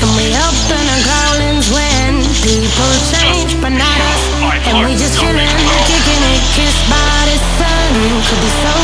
And we up in the garlands when people change, but not us. And we just chillin', kicking it, kissed by the sun. Could be so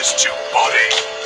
is to body.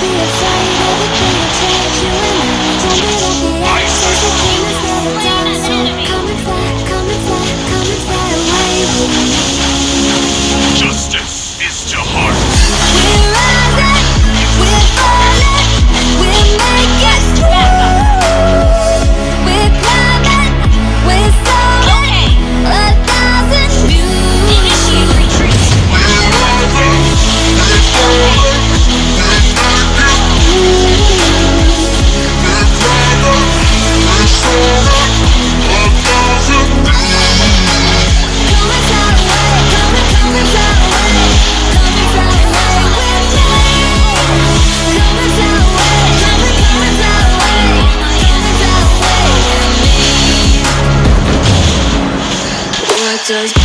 Be everything What